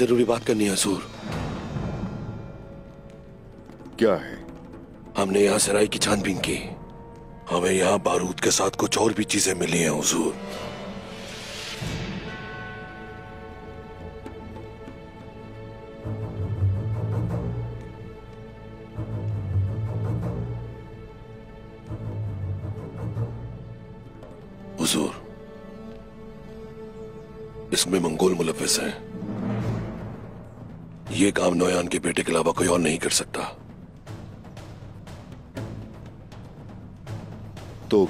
ज़रूरी बात करनी है हजूर। क्या है? हमने यहाँ सराय की छानबीन की। हमें यहाँ बारूद के साथ कुछ और भी चीज़ें मिली हैं हजूर। हुजूर इसमें मंगोल मुलविस हैं। ये काम नोयान के बेटे के अलावा कोई और नहीं कर सकता। तो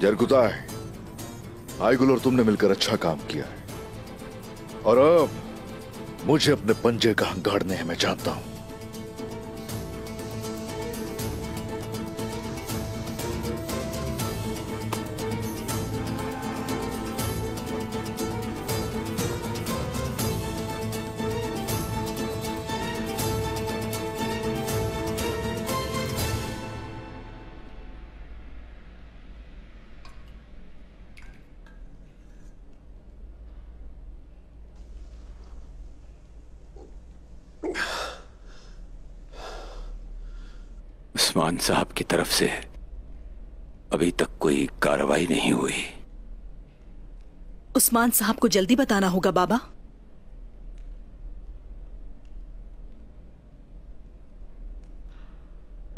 जरकुता है, आईगुल और तुमने मिलकर अच्छा काम किया है। और अब मुझे अपने पंजे का गाड़ने है, मैं जानता हूँ। उस्मान साहब को जल्दी बताना होगा, बाबा।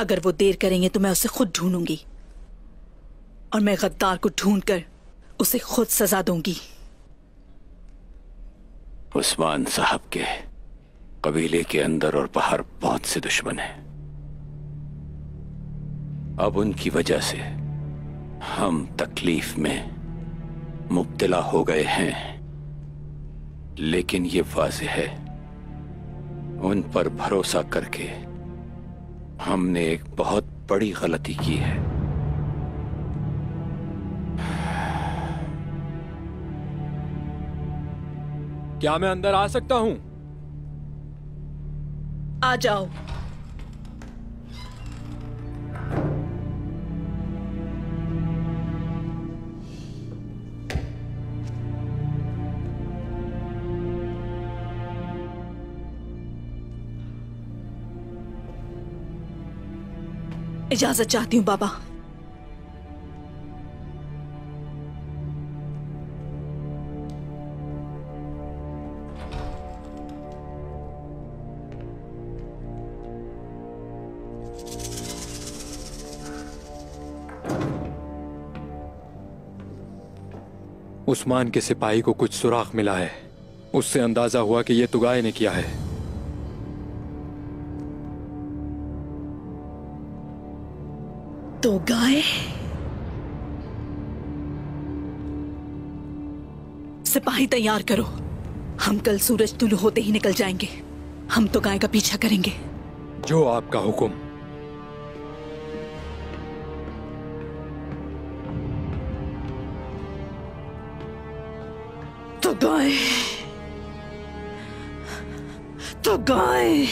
अगर वो देर करेंगे तो मैं उसे खुद ढूंढूँगी। और मैं गद्दार को ढूंढकर उसे खुद सजा दूँगी। उस्मान साहब के कबीले के अंदर और बाहर बहुत से दुश्मन हैं। अब उनकी वजह से हम तकलीफ़ में मुब्तला हो गए हैं। लेकिन ये वाज है। उन पर भरोसा करके हमने एक बहुत बड़ी गलती की है। क्या मैं अंदर आ सकता हूँ? आ जाओ। इजाज़त चाहती हूँ, बाबा। उस्मान के सिपाही को कुछ सुराख मिला है। उससे अंदाज़ा हुआ कि यह तुगाए ने किया है। गाय सिपाही तैयार करो। हम कल सूरज तुलू होते ही निकल जाएँगे। हम तो गाय का पीछा करेंगे। जो आपका हुक्म। तो गाय। तो गाय।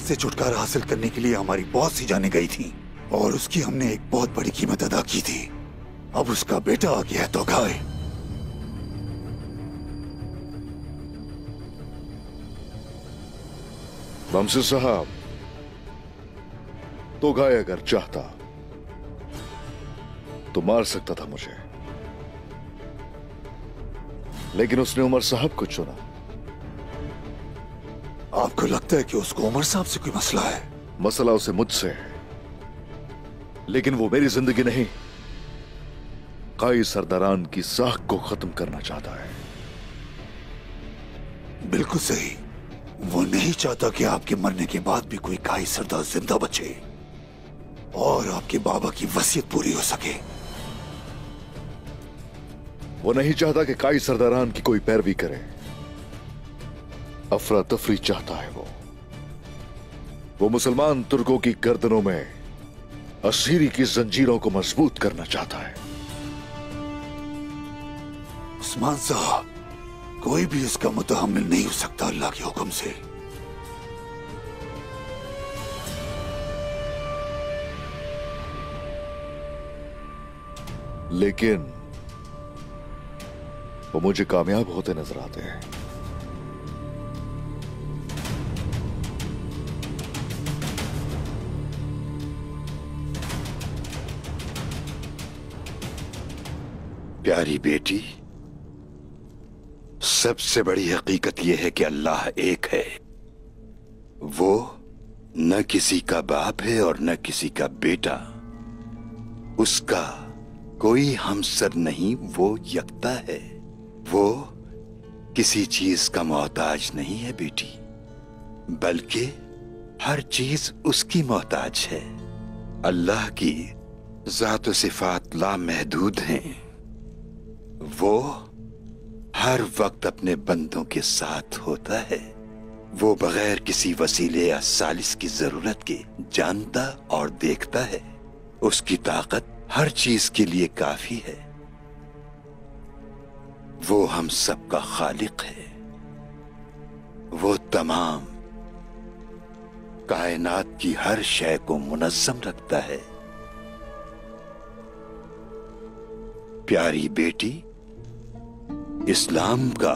नौयान से छुटकारा हासिल करने के लिए हमारी बहुत सी जाने गई थी, और उसकी हमने एक बहुत बड़ी कीमत अदा की थी। अब उसका बेटा आ गया है तो गाय। साहब तो गाय अगर चाहता तो मार सकता था मुझे। लेकिन उसने उमर साहब को चुना। आपको लगता है कि उसको उमर साहब से कोई मसला है? मसला उसे मुझसे है। लेकिन वो मेरी ज़िंदगी नहीं। काई सरदारान की साख को खत्म करना चाहता है। बिल्कुल सही। वो नहीं चाहता कि आपके मरने के बाद भी कोई काई सरदार ज़िंदा बचे। और आपके बाबा की वसीयत पूरी हो सके। वो नहीं चाहता कि काई सरदारान की कोई पैरवी करे। अफरा तफरी चाहता है वो। वो मुसलमान तुर्कों की गर्दनों में असीरी की जंजीरों को मज़बूत करना चाहता है। उस्मान साहब कोई भी इसका मुतहमिल नहीं हो सकता अल्लाह के हुक्म से। लेकिन वो मुझे कामयाब होते नज़र आते हैं। प्यारी बेटी, सबसे बड़ी हकीकत यह है कि अल्लाह एक है। वो न किसी का बाप है और न किसी का बेटा। उसका कोई हमसर नहीं, वो यकता है। वो किसी चीज़ का मोहताज नहीं है बेटी, बल्कि हर चीज़ उसकी मोहताज है। अल्लाह की जात सिफात लामहदूद हैं। वो हर वक्त अपने बंदों के साथ होता है। वो बगैर किसी वसीले या सालिस की ज़रूरत के जानता और देखता है। उसकी ताकत हर चीज़ के लिए काफ़ी है। वो हम सबका खालिक है। वो तमाम कायनात की हर शय को मुनज्जम रखता है। प्यारी बेटी इस्लाम का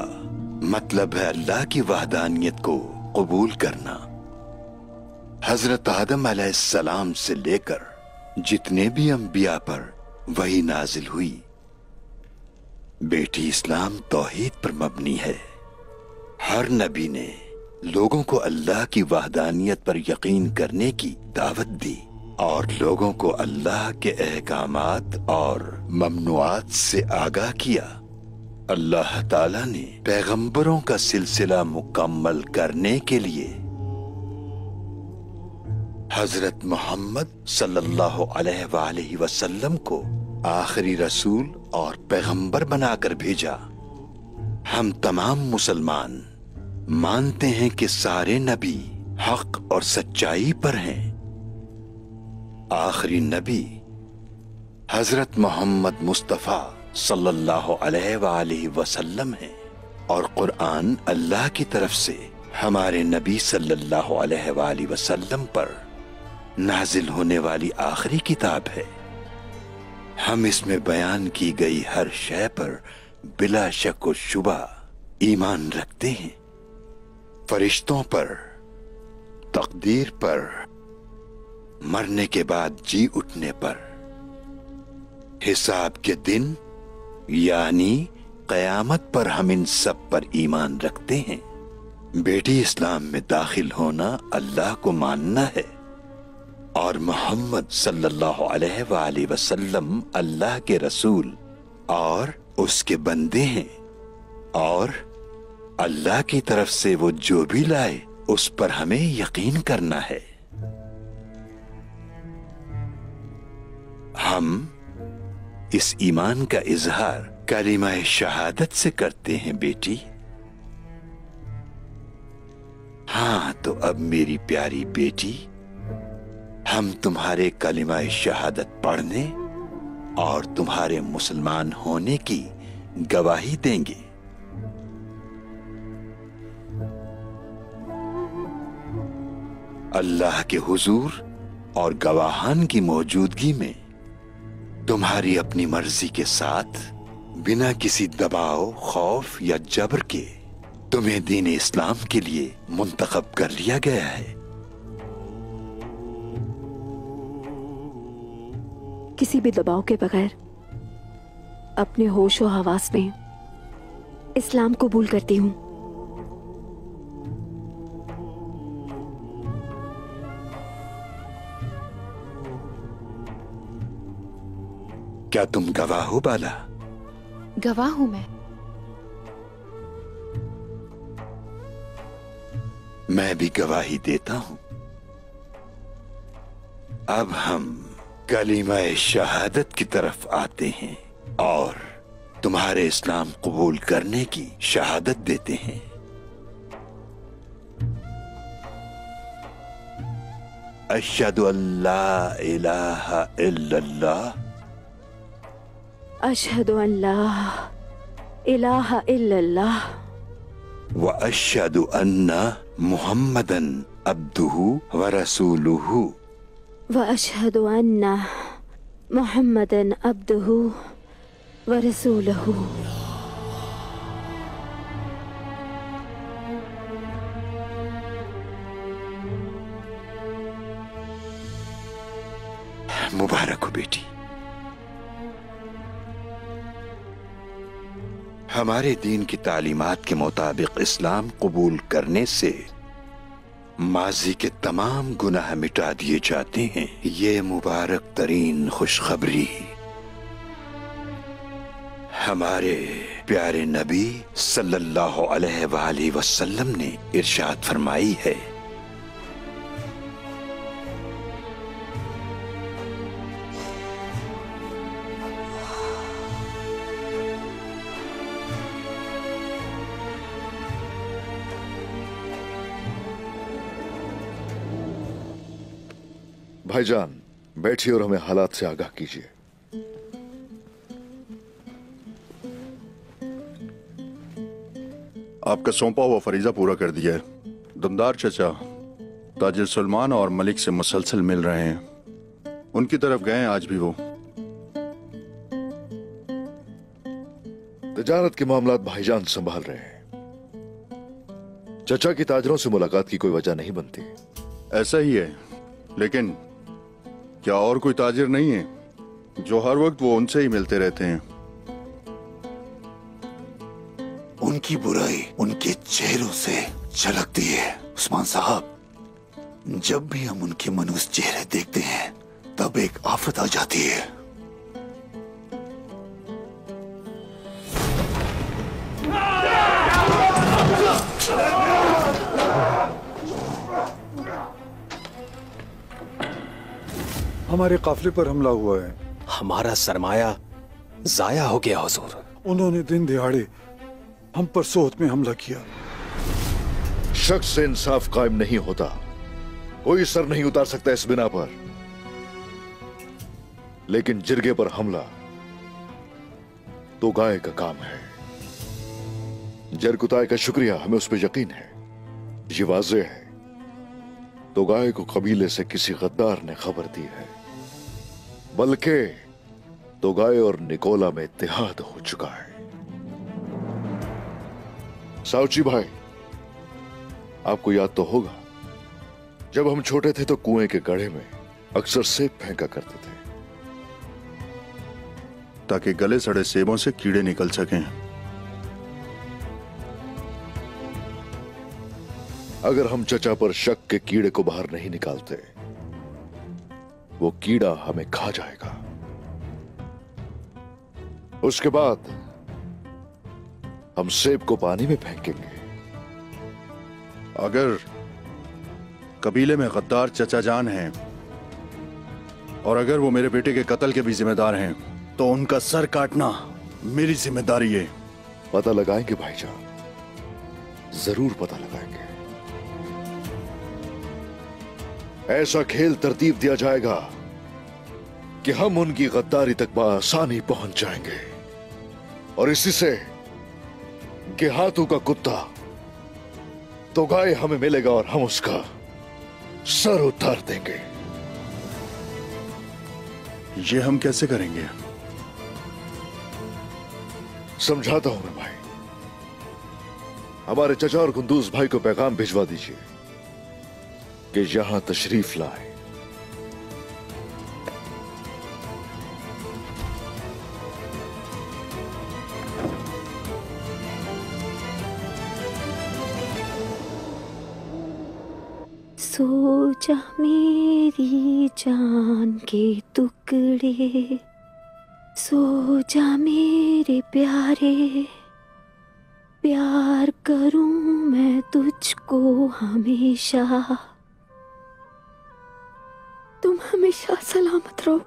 मतलब है अल्लाह की वहदानियत को कबूल करना। हज़रत आदम सलाम से लेकर जितने भी अंबिया पर वही नाजिल हुई। बेटी इस्लाम तौहीद पर मबनी है। हर नबी ने लोगों को अल्लाह की वहदानियत पर यकीन करने की दावत दी और लोगों को अल्लाह के अहकामात और ममनुआत से आगाह किया। अल्लाह ताला ने पैगंबरों का सिलसिला मुकम्मल करने के लिए हज़रत मोहम्मद सल्लल्लाहु अलैहि वसल्लम को आखिरी रसूल और पैगंबर बनाकर भेजा। हम तमाम मुसलमान मानते हैं कि सारे नबी हक और सच्चाई पर हैं। आखिरी नबी हज़रत मोहम्मद मुस्तफ़ा सल्लल्लाहु अलैहि वसल्लम है। और कुरान अल्लाह की तरफ़ से हमारे नबी सल्लल्लाहु अलैहि वसल्लम पर नाजिल होने वाली आखिरी किताब है। हम इसमें बयान की गई हर शय पर बिला शक व शुबा ईमान रखते हैं। फरिश्तों पर, तकदीर पर, मरने के बाद जी उठने पर, हिसाब के दिन यानी कयामत पर हम इन सब पर ईमान रखते हैं। बेटी इस्लाम में दाखिल होना अल्लाह को मानना है और मोहम्मद सल्लल्लाहु अलैहि वसल्लम अल्लाह के रसूल और उसके बंदे हैं और अल्लाह की तरफ़ से वो जो भी लाए, उस पर हमें यकीन करना है। हम इस ईमान का इजहार कलिमा शहादत से करते हैं, बेटी। हाँ तो अब मेरी प्यारी बेटी, हम तुम्हारे कलिमा शहादत पढ़ने और तुम्हारे मुसलमान होने की गवाही देंगे। अल्लाह के हुजूर और गवाहान की मौजूदगी में तुम्हारी अपनी मर्ज़ी के साथ, बिना किसी दबाव, खौफ या जबर के, तुम्हें दीन इस्लाम के लिए मुंतखब कर लिया गया है। किसी भी दबाव के बगैर, अपने होश और हवास में इस्लाम कबूल करती हूँ। क्या तुम गवाह हो बाला? गवाह हूँ मैं। मैं भी गवाही देता हूँ। अब हम कलीमा शहादत की तरफ़ आते हैं और तुम्हारे इस्लाम कबूल करने की शहादत देते हैं। अशहदु अल्लाह इलाहा इल्लल्लाह। अशहदु अल्लाह इलाहा इल्लल्लाह व अशद अन्ना मुहम्मदन अब्दुहु व रसूलुहु व अशहदु अन्ना मुहम्मदन अब्दुहु व रसूलहु हमारे दीन की तालीमात के मुताबिक इस्लाम कबूल करने से माजी के तमाम गुनाह मिटा दिए जाते हैं। ये मुबारक तरीन खुशखबरी। हमारे प्यारे नबी सल्लल्लाहु अलैहि वसल्लम ने इरशाद फरमाई है। भाईजान बैठिए और हमें हालात से आगाह कीजिए। आपका सौंपा हुआ फरीजा पूरा कर दिया है। दमदार चचा ताजिर सलमान और मलिक से मुसलसल मिल रहे हैं। उनकी तरफ़ गए हैं आज भी वो। तजारत के मामला भाईजान संभाल रहे हैं। चचा की ताजरों से मुलाकात की कोई वजह नहीं बनती। ऐसा ही है लेकिन क्या और कोई ताजिर नहीं है? जो हर वक्त वो उनसे ही मिलते रहते हैं। उनकी बुराई उनके चेहरों से झलकती है। उस्मान साहब, जब भी हम उनके मनुष्य चेहरे देखते हैं, तब एक आफत आ जाती है। हमारे काफले पर हमला हुआ है। हमारा सरमाया जाया हो गया हुजूर। उन्होंने दिन दिहाड़े हम पर सोहत में हमला किया। शख्स से इंसाफ कायम नहीं होता। कोई सर नहीं उतार सकता इस बिना पर। लेकिन जिरगे पर हमला तो गाय का काम है। जरकुताय का शुक्रिया हमें उस पर यकीन है। ये वाजे है। तो गाय को कबीले से किसी गद्दार ने खबर दी है। बल्कि तो गाय और निकोला में इतिहाद हो चुका है। साउची भाई, आपको याद तो होगा, जब हम छोटे थे तो कुएँ के गढ़े में अक्सर सेब फेंका करते थे, ताकि गले सड़े सेबों से कीड़े निकल सकें। अगर हम चचा पर शक के कीड़े को बाहर नहीं निकालते वो कीड़ा हमें खा जाएगा। उसके बाद हम सेब को पानी में फेंकेंगे। अगर कबीले में गद्दार चचा जान हैं और अगर वो मेरे बेटे के कत्ल के भी जिम्मेदार हैं तो उनका सर काटना मेरी ज़िम्मेदारी है। पता लगाएँगे भाईजान। ज़रूर पता लगाएँगे। ऐसा खेल तरतीब दिया जाएगा कि हम उनकी गद्दारी तक बआसानी पहुँच जाएँगे। और इसी से कि हाथों का कुत्ता तो गाय हमें मिलेगा और हम उसका सर उतार देंगे। ये हम कैसे करेंगे? समझाता हूँ मैं भाई। हमारे चचा और कुंदूस भाई को पैगाम भिजवा दीजिए। कि यहाँ तशरीफ़ लाए। सो जा मेरी जान के टुकड़े सो जा मेरे प्यारे, प्यार करूँ मैं तुझको हमेशा। तुम हमेशा सलामत रहो।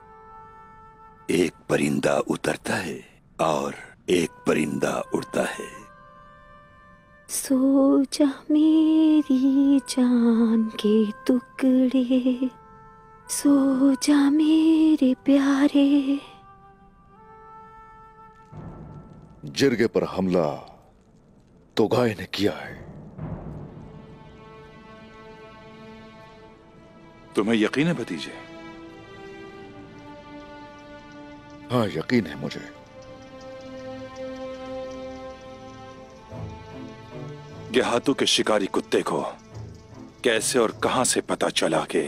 एक परिंदा उतरता है और एक परिंदा उड़ता है। सो जा मेरी जान के टुकड़े सो जा मेरे प्यारे। जिरगे पर हमला तो गाय ने किया है। तुम्हें यकीन है भतीजे हाँ यकीन है मुझे देहातों के शिकारी कुत्ते को कैसे और कहाँ से पता चला कि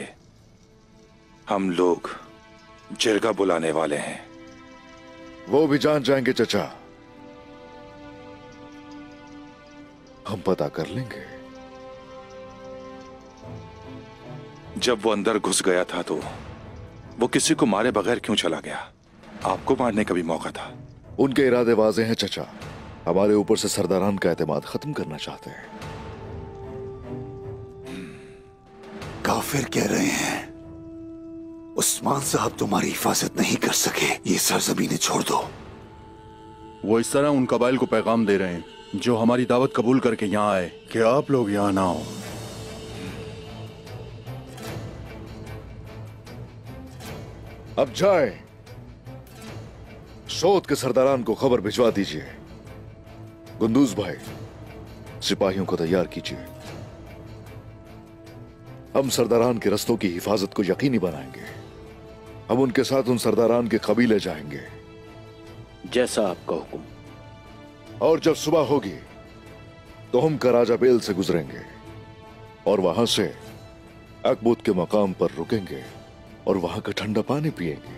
हम लोग जिरगा बुलाने वाले हैं वो भी जान जाएँगे चचा हम पता कर लेंगे जब वो अंदर घुस गया था तो वो किसी को मारे बगैर क्यों चला गया? आपको मारने का भी मौका था। उनके इरादे वाजे हैं चचा। हमारे ऊपर से सरदारान का एतमाद खत्म करना चाहते हैं। काफिर कह रहे हैं उस्मान साहब तुम्हारी हिफाजत नहीं कर सके। ये सरजमीने छोड़ दो। वो इस तरह उन कबाइल को पैगाम दे रहे हैं जो हमारी दावत कबूल करके यहाँ आए। कि आप लोग यहाँ ना हो। अब जाए। सोत के सरदारान को खबर भिजवा दीजिए। गुंदूज भाई सिपाहियों को तैयार कीजिए। हम सरदारान के रस्तों की हिफाजत को यकीनी बनाएँगे। हम उनके साथ उन सरदारान के कबीले जाएँगे। जैसा आपका हुक्म। और जब सुबह होगी तो हम कराजा बेल से गुजरेंगे। और वहाँ से अकबूत के मकाम पर रुकेंगे। और वहाँ का ठंडा पानी पिएँगे।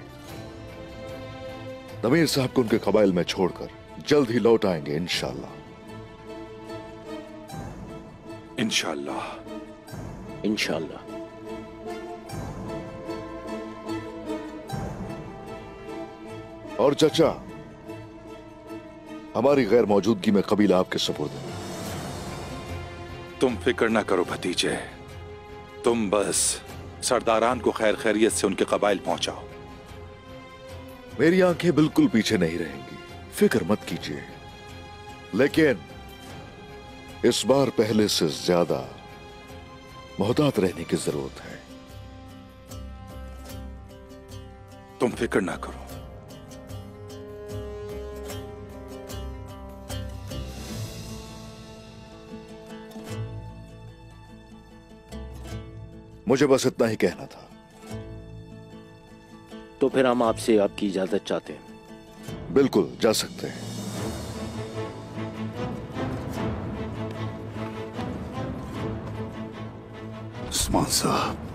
नमीर साहब को उनके कबाइल में छोड़कर जल्द ही लौट आएँगे इंशाल्लाह। इंशाल्लाह। इंशाल्लाह। और चचा हमारी गैर मौजूदगी में कबीला आपके सपुर्द है। तुम फ़िक्र ना करो भतीजे। तुम बस सरदारान को खैर खैरियत से उनके कबाइल पहुंचाओ। मेरी आँखें बिल्कुल पीछे नहीं रहेंगी। फ़िक्र मत कीजिए। लेकिन इस बार पहले से ज़्यादा मोहतात रहने की ज़रूरत है। तुम फ़िक्र ना करो। मुझे बस इतना ही कहना था। तो फिर हम आपसे आपकी इजाज़त चाहते हैं। बिल्कुल जा सकते हैं। साहब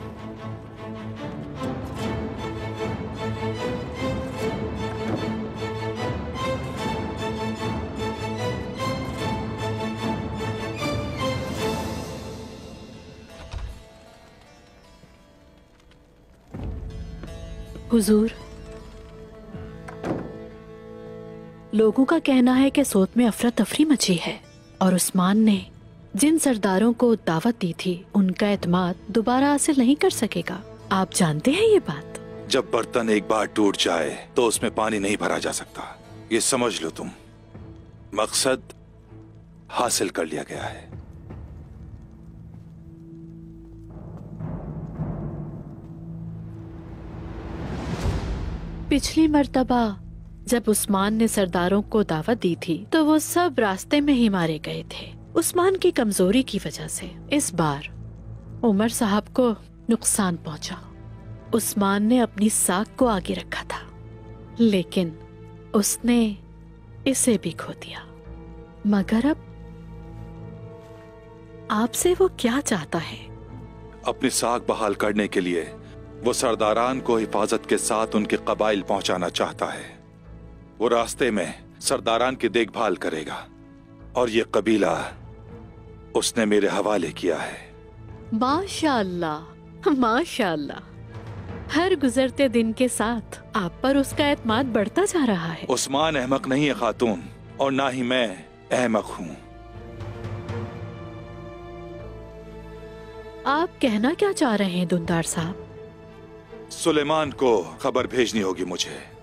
हुजूर। लोगों का कहना है कि सोत में अफरा तफरी मची है और उस्मान ने जिन सरदारों को दावत दी थी, उनका एतमाद दोबारा हासिल नहीं कर सकेगा। आप जानते हैं ये बात? जब बर्तन एक बार टूट जाए तो उसमें पानी नहीं भरा जा सकता। ये समझ लो तुम। मकसद हासिल कर लिया गया है। पिछली मर्तबा, जब उस्मान ने सरदारों को दावत दी थी तो वो सब रास्ते में ही मारे गए थे। उस्मान की कमज़ोरी की वजह से इस बार उमर साहब को नुकसान पहुँचा। उस्मान ने अपनी साख को आगे रखा था, लेकिन उसने इसे भी खो दिया। मगर अब आपसे वो क्या चाहता है? अपनी साख बहाल करने के लिए वो सरदारान को हिफाजत के साथ उनके कबाइल पहुंचाना चाहता है। वो रास्ते में सरदारान की देखभाल करेगा और ये कबीला उसने मेरे हवाले किया है। माशाल्लाह माशाल्लाह। हर गुजरते दिन के साथ आप पर उसका एतमाद बढ़ता जा रहा है। उस्मान अहमक नहीं है खातून और ना ही मैं अहमक हूँ। आप कहना क्या चाह रहे हैं दुंदार साहब? सुलेमान को खबर भेजनी होगी मुझे।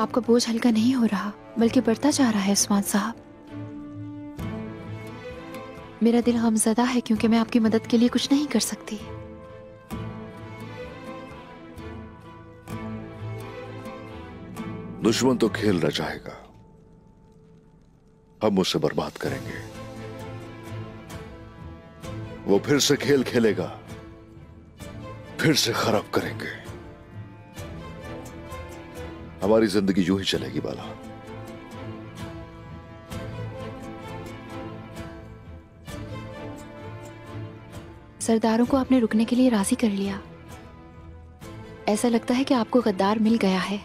आपका बोझ हल्का नहीं हो रहा, बल्कि बढ़ता जा रहा है, उस्मान साहब। मेरा दिल गमजदा है क्योंकि मैं आपकी मदद के लिए कुछ नहीं कर सकती। दुश्मन तो खेल रचाएगा हम उसे बर्बाद करेंगे। वो फिर से खेल खेलेगा। फिर से खराब करेंगे। हमारी ज़िंदगी यूँ ही चलेगी बाला। सरदारों को आपने रुकने के लिए राज़ी कर लिया। ऐसा लगता है कि आपको गद्दार मिल गया है।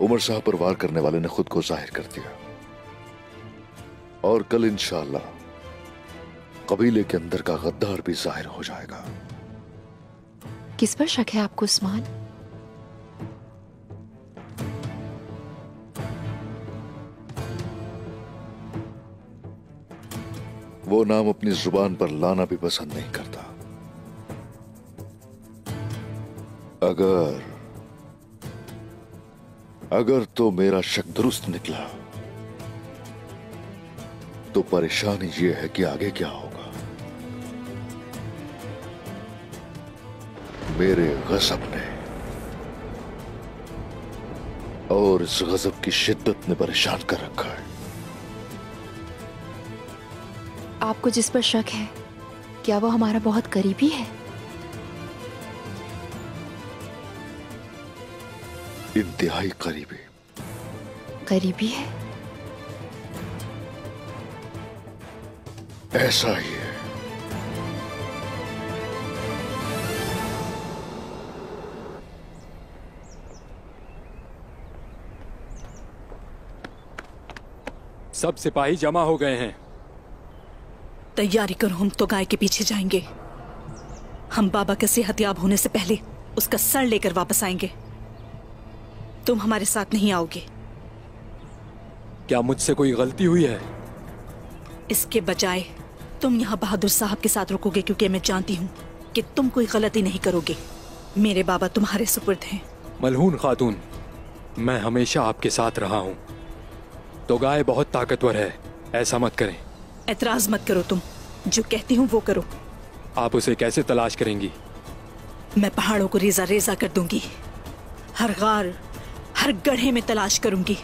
उमर साहब पर वार करने वाले ने खुद को ज़ाहिर कर दिया। और कल इंशाल्लाह कबीले के अंदर का गद्दार भी ज़ाहिर हो जाएगा। किस पर शक है आपको उस्मान? वो नाम अपनी ज़ुबान पर लाना भी पसंद नहीं करता। अगर अगर तो मेरा शक दुरुस्त निकला तो परेशानी ये है कि आगे क्या होगा। मेरे गजब ने और इस गजब की शिद्दत ने परेशान कर रखा है। आपको जिस पर शक है क्या वो हमारा बहुत करीबी है? इंतहाई करीबी। करीबी है? ऐसा ही है। सब सिपाही जमा हो गए हैं। तैयारी करो हम तो गाय के पीछे जाएँगे। हम बाबा के सेहतयाब होने से पहले उसका सर लेकर वापस आएँगे। तुम हमारे साथ नहीं आओगे। क्या मुझसे कोई गलती हुई है? इसके बजाय तुम यहाँ बहादुर साहब के साथ रुकोगे क्योंकि मैं जानती हूँ कि तुम कोई गलती नहीं करोगे। मेरे बाबा तुम्हारे सुपुर्द हैं। मलहून खातून मैं हमेशा आपके साथ रहा हूँ। तो गाय बहुत ताकतवर है ऐसा मत करें। एतराज़ मत करो तुम। जो कहती हूँ वो करो। आप उसे कैसे तलाश करेंगी? मैं पहाड़ों को रेजा रेजा कर दूँगी। हर गार हर गढ़े में तलाश करूँगी।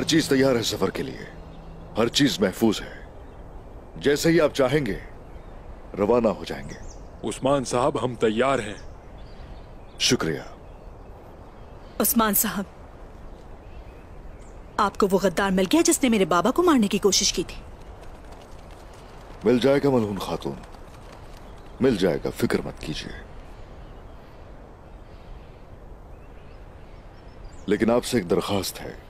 हर चीज़ तैयार है सफ़र के लिए। हर चीज़ महफूज है। जैसे ही आप चाहेंगे रवाना हो जाएँगे। उस्मान साहब हम तैयार हैं। शुक्रिया। उस्मान साहब आपको वो गद्दार मिल गया जिसने मेरे बाबा को मारने की कोशिश की थी। मिल जाएगा मलहून खातून। मिल जाएगा फ़िक्र मत कीजिए। लेकिन आपसे एक दरखास्त है।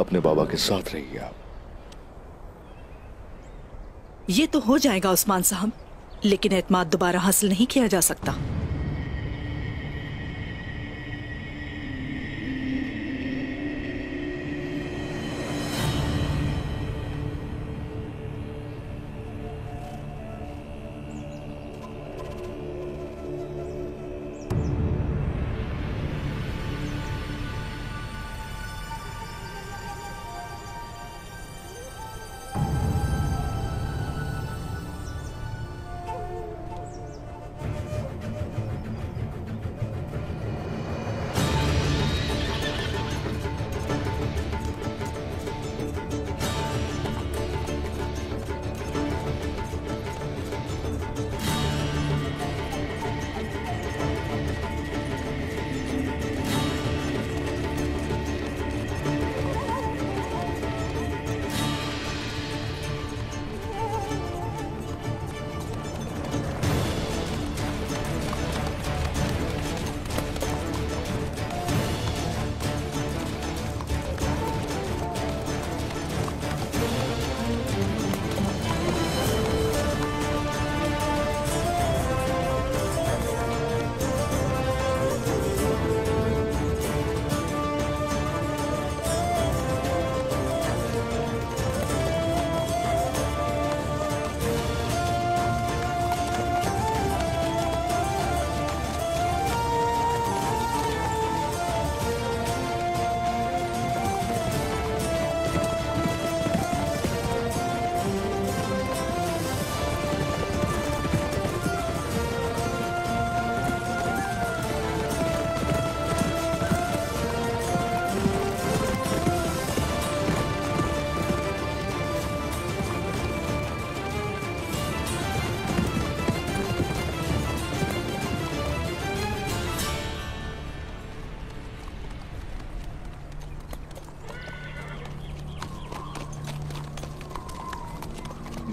अपने बाबा के साथ रहिए आप। ये तो हो जाएगा, उस्मान साहब। लेकिन एतमाद दोबारा हासिल नहीं किया जा सकता।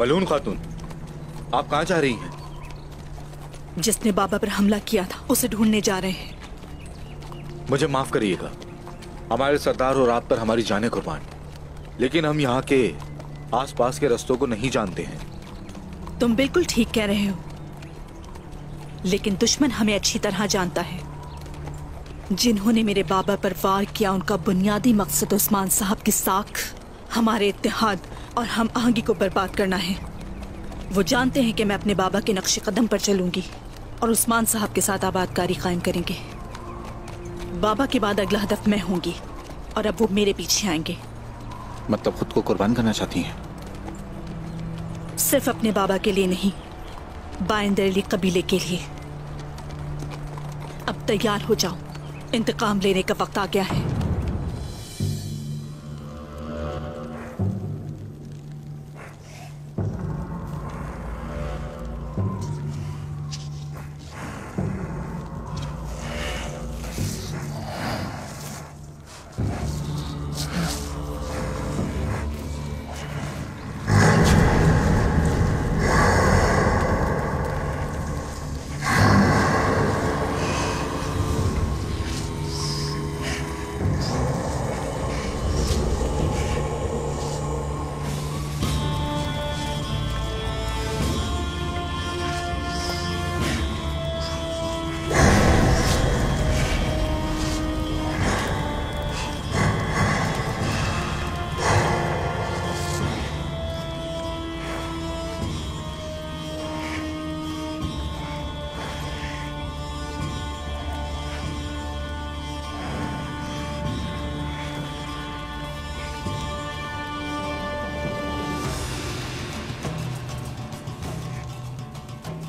मलून खातून। आप कहाँ जा रही हैं? जिसने बाबा पर हमला किया था उसे ढूँढने जा रहे हैं। मुझे माफ़ करिएगा। हमारे सरदार और आप पर हमारी जाने कुर्बान। लेकिन हम यहाँ के आसपास के रस्तों को नहीं जानते हैं। तुम बिल्कुल ठीक कह रहे हो। लेकिन दुश्मन हमें अच्छी तरह जानता है। जिन्होंने मेरे बाबा पर वार किया उनका बुनियादी मकसद उस्मान साहब की साख हमारे इत्तेहाद और हम आहंगी को बर्बाद करना है। वो जानते हैं कि मैं अपने बाबा के नक्शे कदम पर चलूँगी और उस्मान साहब के साथ आबादकारी कायम करेंगे। बाबा के बाद अगला हदफ मैं होंगी और अब वो मेरे पीछे आएँगे। मतलब खुद को कुर्बान करना चाहती हैं? सिर्फ़ अपने बाबा के लिए नहीं बाइंदरली कबीले के लिए। अब तैयार हो जाओ। इंतकाम लेने का वक्त आ गया है।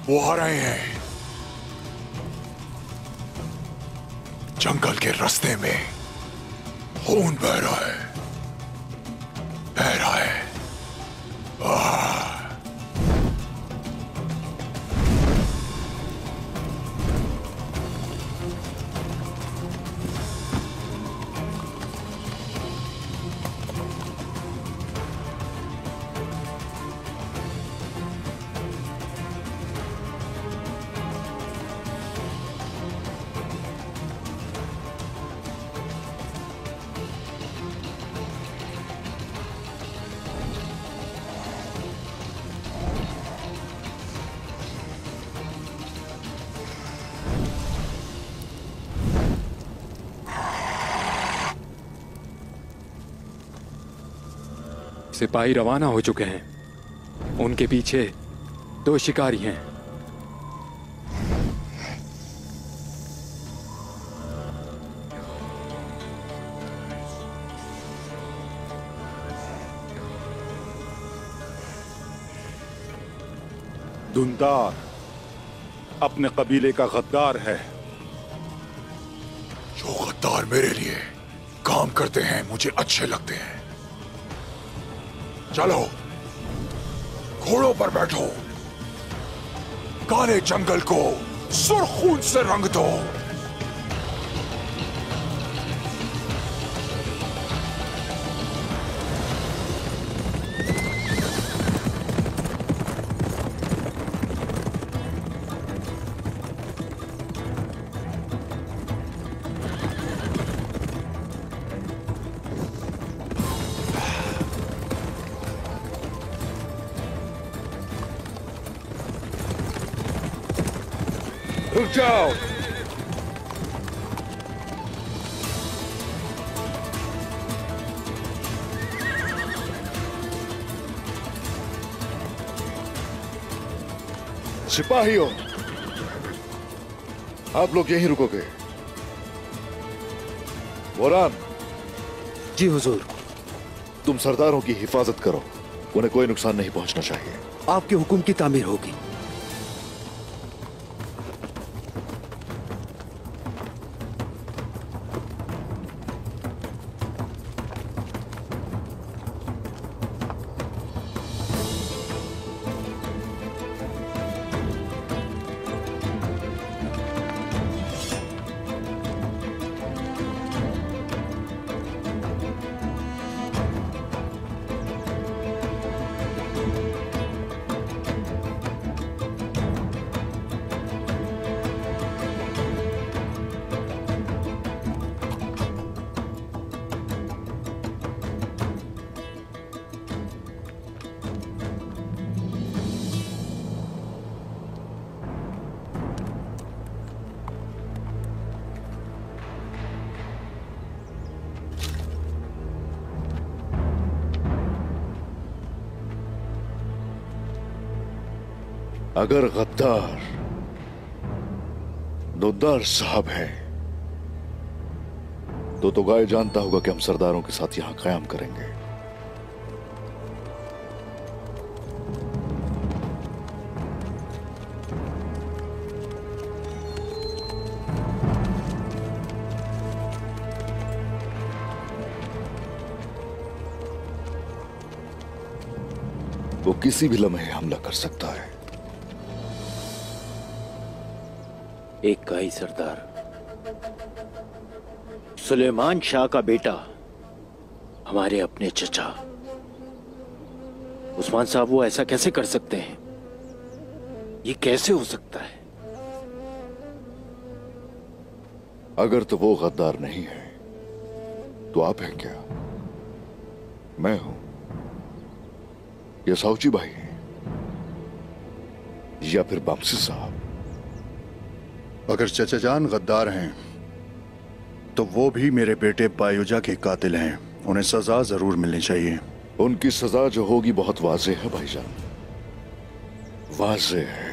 वो आ रहे हैं। जंगल के रास्ते में खून बह रहा है। सिपाही रवाना हो चुके हैं। उनके पीछे दो शिकारी हैं। धुंधार अपने कबीले का गद्दार है। जो गद्दार मेरे लिए काम करते हैं मुझे अच्छे लगते हैं। चलो। घोड़ों पर बैठो। काले जंगल को सुरखून से रंग दो। रुक जाओ सिपाहियों आप लोग यहीं रुकोगे। बोरान जी हुजूर। तुम सरदारों की हिफाजत करो। उन्हें कोई नुकसान नहीं पहुँचना चाहिए। आपके हुक्म की तामीर होगी। अगर गद्दार दुद्दार साहब हैं तो तो गाय जानता होगा कि हम सरदारों के साथ यहाँ कयाम करेंगे। वो किसी भी लम्हे हमला कर सकता है। एक का ही सरदार। सुलेमान शाह का बेटा, हमारे अपने चचा। उस्मान साहब, वो ऐसा कैसे कर सकते हैं? ये कैसे हो सकता है? अगर तो वो गद्दार नहीं है तो आप हैं क्या? मैं हूँ। या साउची भाई हैं, या फिर बामसी साहब? अगर चचा जान गद्दार हैं तो वो भी मेरे बेटे बायुजा के कातिल हैं। उन्हें सजा ज़रूर मिलनी चाहिए। उनकी सजा जो होगी बहुत वाजे है, भाईजान। वाजे है।